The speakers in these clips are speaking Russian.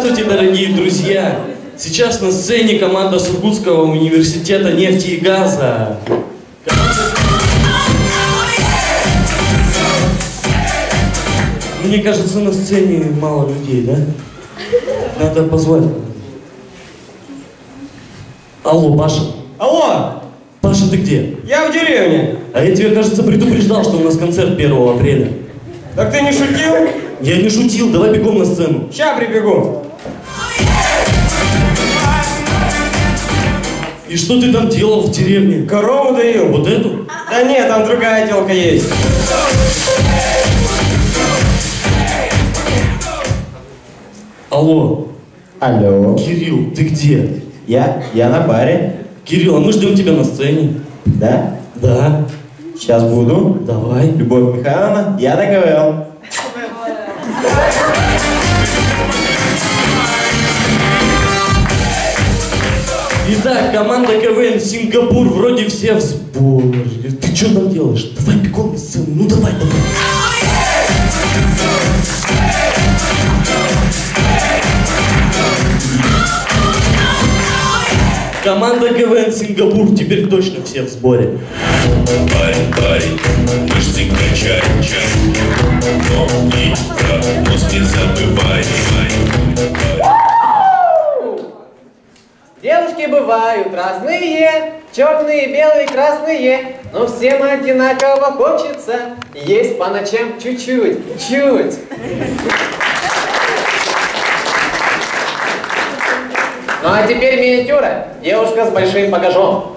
Здравствуйте, дорогие друзья! Сейчас на сцене команда Сургутского университета нефти и газа. Мне кажется, на сцене мало людей, да? Надо позвать. Алло, Паша. Алло, Паша, ты где? я в деревне. А я тебе, кажется, предупреждал, что у нас концерт 1 апреля. Так ты не шутил? Я не шутил, давай бегом на сцену. Ща прибегу. И что ты там делал в деревне? Корову даю. Вот эту? Да нет, там другая телка есть. Алло, Алло. Кирилл, ты где? Я? Я на баре. Кирилл, а мы ждем тебя на сцене. Да? Да, Сейчас буду. давай. Любовь Михайловна, я договорил. Итак, команда КВН Сингапур вроде все в сборе. Ты что там делаешь? Давай бегом на сцену, ну давай, давай. Команда КВН Сингапур теперь точно все в сборе. Парень, парень, мышцы качай, чай. Но не забывай. Девушки бывают разные, черные, белые, красные, но всем одинаково хочется есть по ночам чуть-чуть, чуть. Ну а теперь миниатюра. Девушка с большим багажом.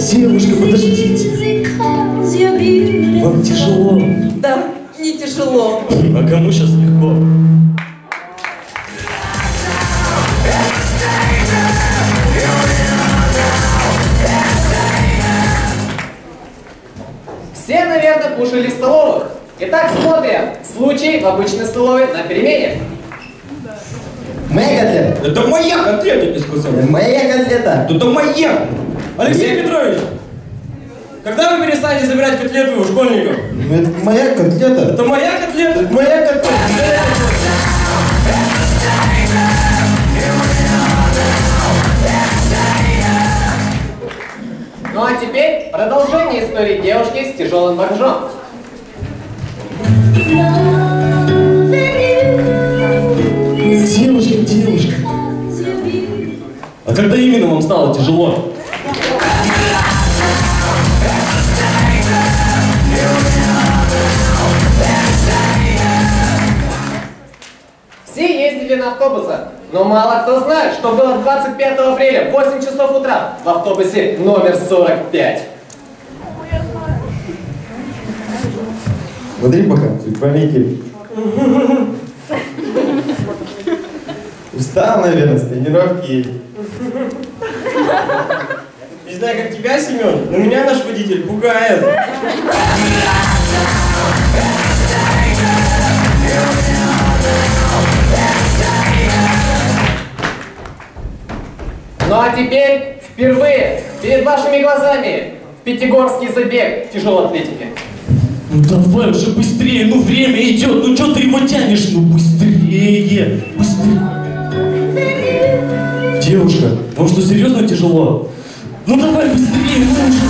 Девушка, подождите. Вам тяжело. Да, не тяжело. А кому сейчас легко? В столовых. Итак, смотрим. Случай в обычной столовой на перемене. Моя котлета. Это моя котлета, ты сказал. Моя котлета. Это моя. Алексей Петрович, когда вы перестанете забирать котлеты у школьников? Это моя котлета. Это моя котлета. Это моя котлета. Ну а теперь продолжение истории девушки с тяжелым багажом. Девушка, девушка. А когда именно вам стало тяжело? Все ездили на автобусах, но мало кто знает, что было 25 апреля в 8 часов утра в автобусе номер 45. Смотри пока, полетели. Устал, наверное, с тренировки. Не знаю, как тебя, Семен, но меня наш водитель пугает. Ну а теперь впервые перед вашими глазами Пятигорский забег тяжелой атлетики. Ну давай уже быстрее, ну время идет, ну что ты его тянешь? Ну быстрее, быстрее. Девушка, вам что, серьезно тяжело? Ну давай быстрее, ну уже.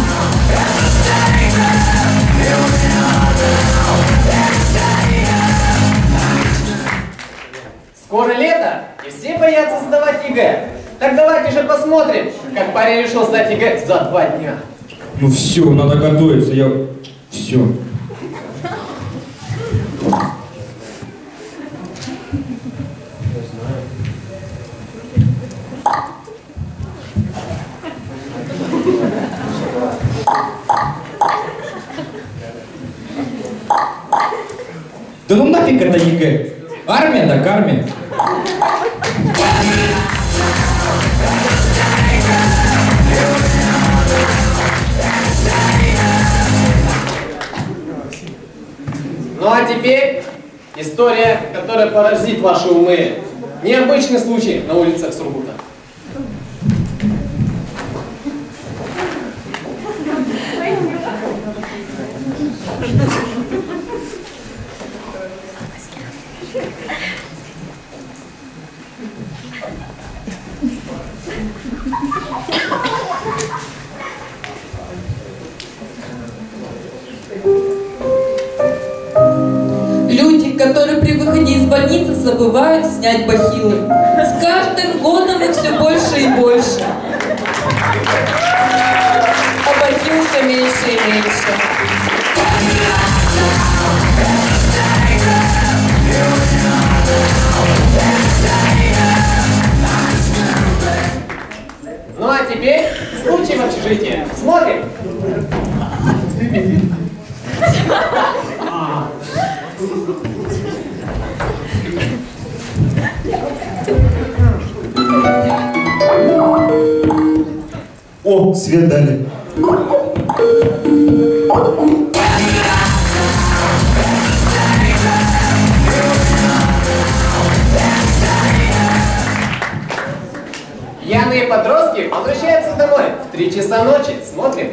Скоро лето, и все боятся сдавать ЕГЭ. Так давайте же посмотрим, как парень решил сдать ЕГЭ за два дня. Ну все, надо готовиться, я... Все. Да ну нафиг это ЕГЭ? Армия так армия. История, которая поразит ваши умы. Необычный случай на улицах Сургута. Люди, забывают снять бахилы. С каждым годом их все больше и больше. А бахил все меньше и меньше. Ну а теперь случай в общежитии. Смотрим. О, свет дали. Пьяные подростки возвращаются домой в 3 часа ночи. Смотрим.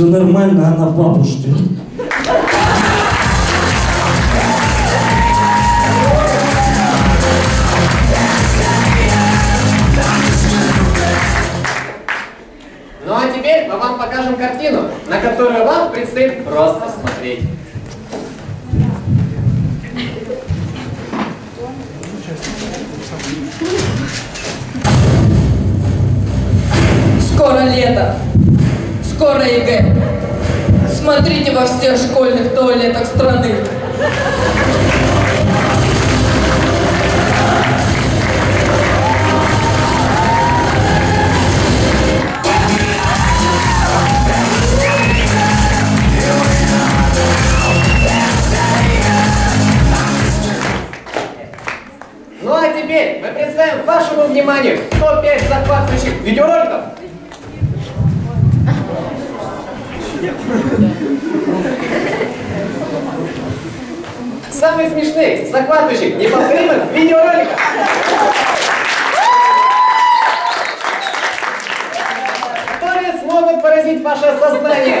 Все нормально, она папу ждет. Ну а теперь мы вам покажем картину, на которую вам предстоит просто смотреть. Скоро лето. Скоро ЕГЭ. Смотрите во всех школьных туалетах страны. Ну а теперь мы представим вашему вниманию топ-5 захватывающих видеороликов. Самые смешные, захватывающих, неповторимых видеороликов. Которые смогут поразить ваше сознание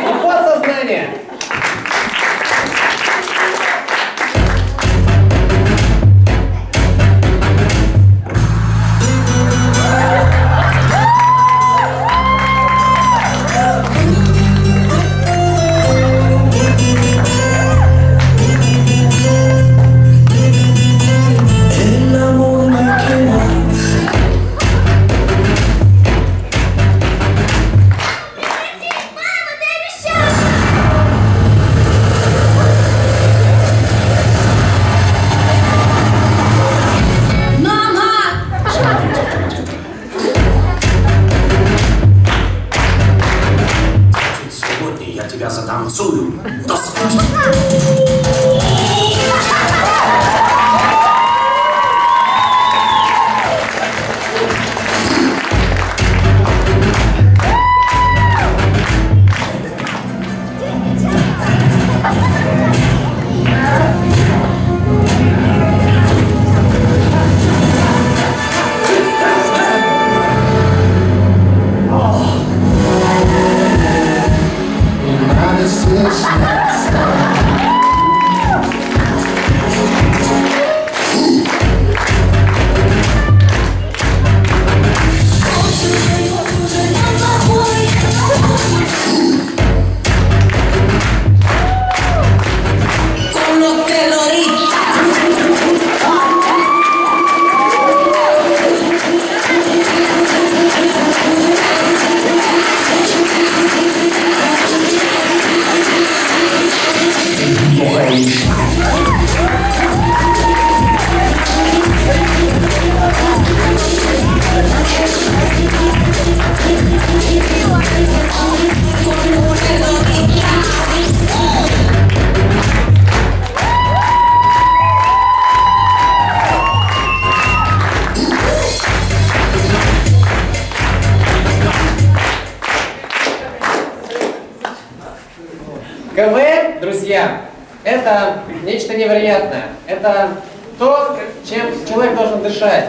КВН, друзья, это нечто невероятное. Это то, чем человек должен дышать.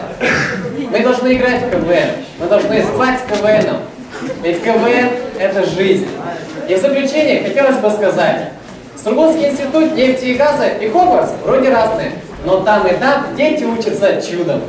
Мы должны играть в КВН. Мы должны спать с КВНом. Ведь КВН – это жизнь. И в заключение хотелось бы сказать, Сургутский институт нефти и газа и Хогвартс вроде разные, но там и там дети учатся чудом.